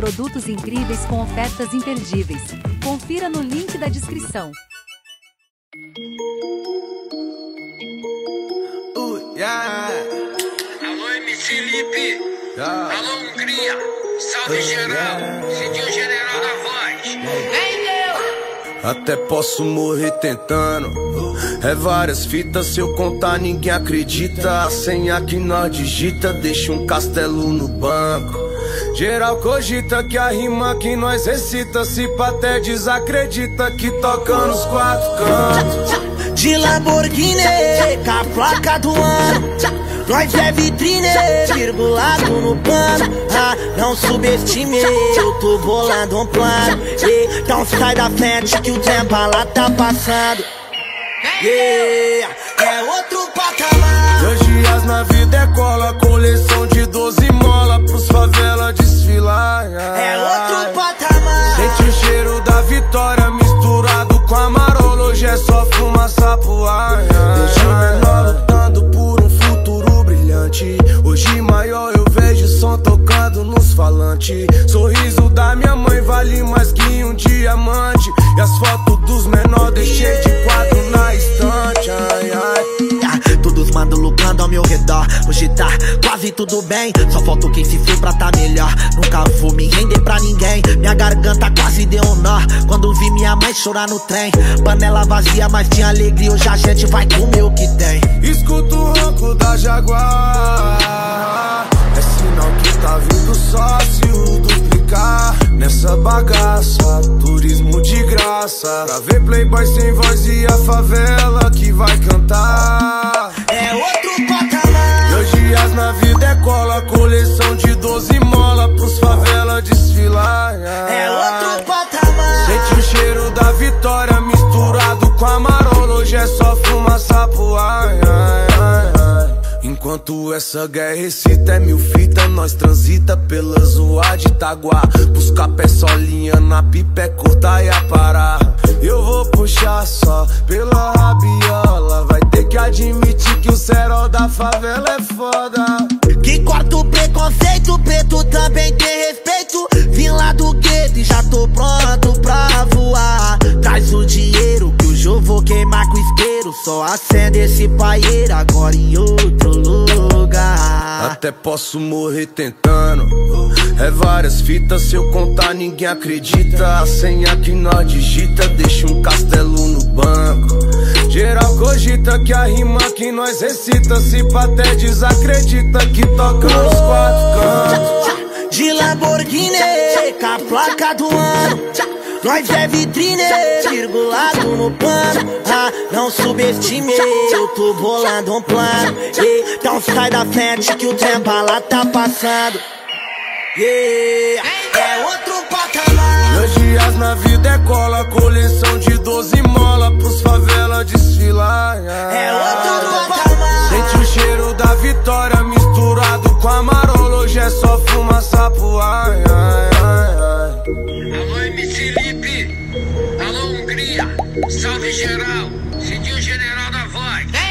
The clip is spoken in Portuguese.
Produtos incríveis com ofertas imperdíveis. Confira no link da descrição. Uh, yeah. Alô, MC Lipe. Yeah. Alô, Hungria. Salve geral. Cidinho General da Voz. Vem, Deus. Até posso morrer tentando. É várias fitas, se eu contar ninguém acredita. A senha que nós digita deixa um castelo no banco. Geral cogita que a rima que nós recita Se até desacredita que toca nos quatro cantos. De Lamborghini, com a placa do ano. Nós é vitrine, virgulado no pano. Ah, Não subestime, eu tô bolando um plano. Então sai da frente que o tempo lá tá passando. Yeah, é fumaça pro ar. Deixa o menor lutando por um futuro brilhante. Hoje maior eu vejo som tocando nos falantes. Sorriso da minha mãe vale mais que um diamante. E as fotos dos menores deixei de quadro na estante. Ai, ai. Ah, Todos mandam lucrando ao meu redor Hoje tá quase tudo bem Só falta quem se foi pra tá melhor mãe chorar no trem. Panela vazia, mas tinha alegria. Hoje a gente vai comer o que tem. Escuto o ronco da Jaguar. É sinal que tá vindo sócio duplicar Nessa bagaça, turismo de graça. Pra ver playboy sem voz e a favela que vai cantar. É outro patamar dias na vida é cola, coleção de 12 mola Pros favela desfilar. É outro é só fumaça pro ar. Enquanto essa guerra excita é mil fita Nós transita pela zoa de Itaguá. Buscar pé solinha na pipa é curta e a parar Eu vou puxar só pela rabiola. Vai ter que admitir que o cerol da favela é foda. Que corta o preconceito, preto também tem respeito. Vim lá do gueto e já tô pronto com isqueiro. Só acende esse paieiro agora em outro lugar. Até posso morrer tentando. É várias fitas, se eu contar ninguém acredita. A senha que nós digita deixa um castelo no banco. Geral cogita que a rima que nós recita se até desacredita que toca nos quatro cantos. De Lamborghini, com a placa do ano. Nós é vitrine, virgulado no pano. Ah, não subestime, eu tô bolando um plano. Então sai da frente que o tempo lá tá passando. Yeah, é outro patamar. Dois dias na vida é cola, coleção de 12 mola pros favela desfilar. É outro patamar. Sente o cheiro da vitória misturado com a marola, hoje é só fumaça pro ar. ai, ai, ai. Alô, MC Lipe. Alô, Hungria. Salve geral. Cidinho General da Voz.